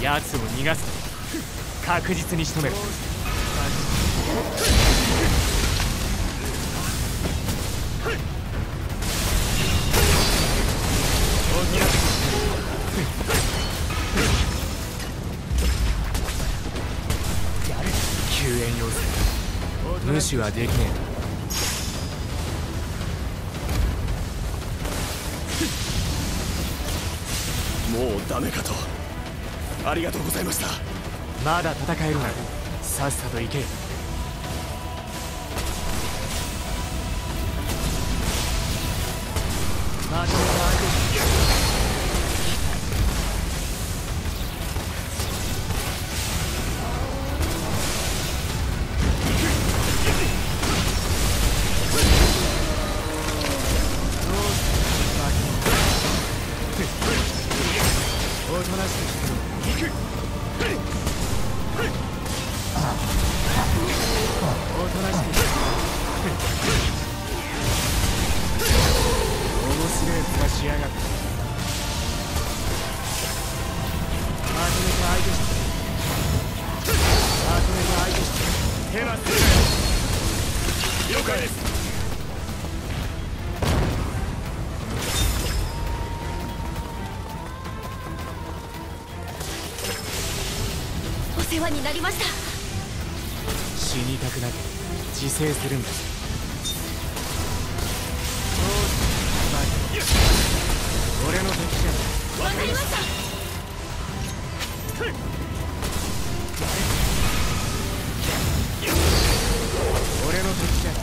奴を逃がす確実に仕留める救援要請。無視はできねもうダメかとありがとうございました。まだ戦えるならさっさと行け。しやがってまとめて相手してまとめて相手して手はするなよ了解ですお世話になりました。死にたくなければ自制するんだ。俺の敵じゃないわかりました俺の敵じゃない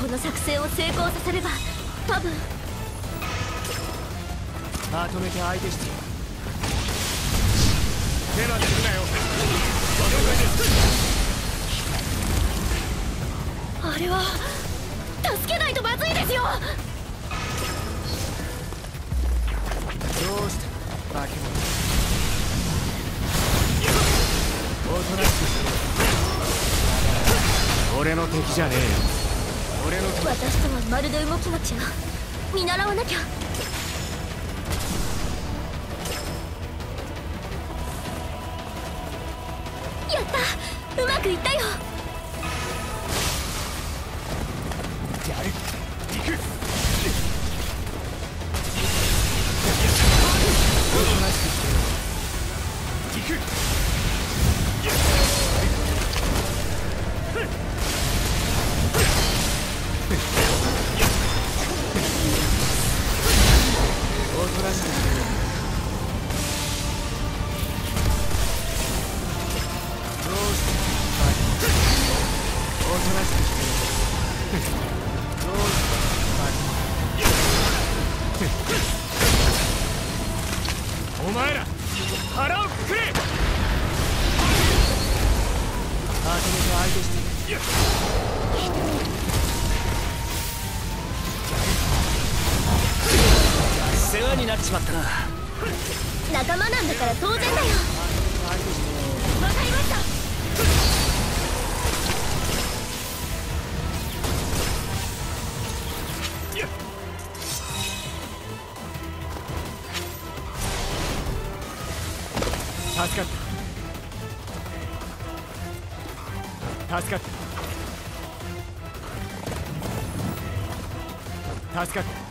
この作戦を成功させれば多分まとめて相手して手はするなよ了解ですあれは助けないとまずいですよ！どうした化け物おとなしくしろ俺の敵じゃねえよ俺の敵私とはまるで動きが違う見習わなきゃやった。うまくいったよ。お前ら腹をくくれ！まとめて相手して世話になっちまったな。仲間なんだから当然だよ助かった。助かった。助かった。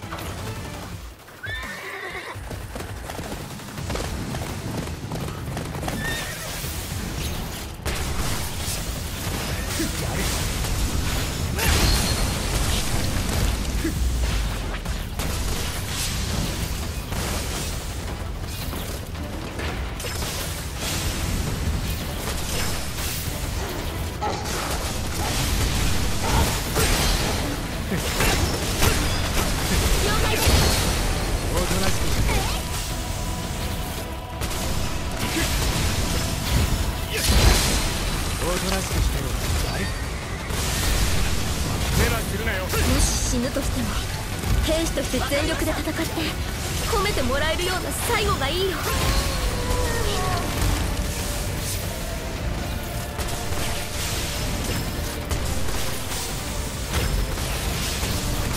なしくしておとなしくしてろやる目はするなよもし死ぬとしても兵士として全力で戦って褒めてもらえるような最後がいいよ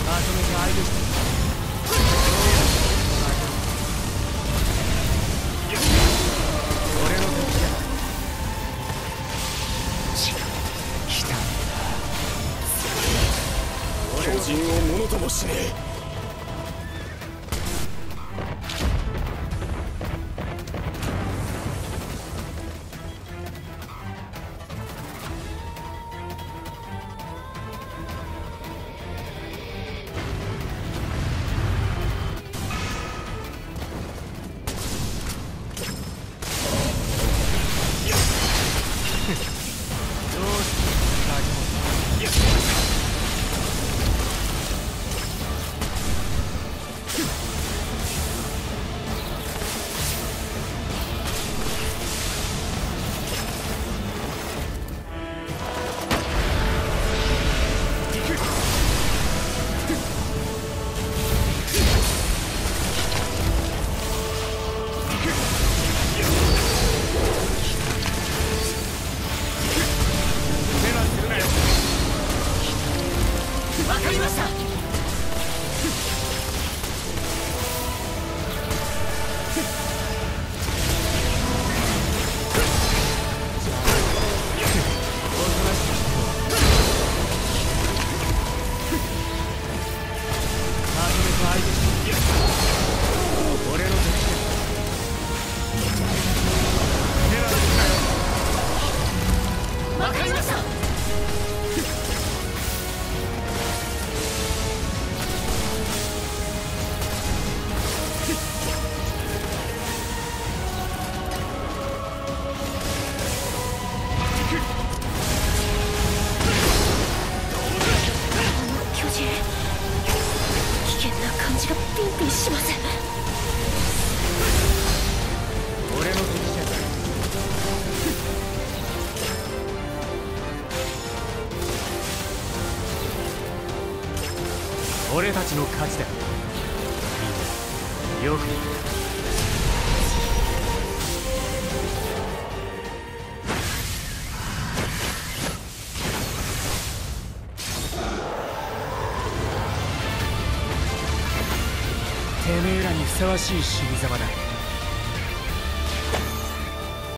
まとめて相手して巨人をものともしねえ。俺たちの勝ちだよくてめえらにふさわしい死に様だ。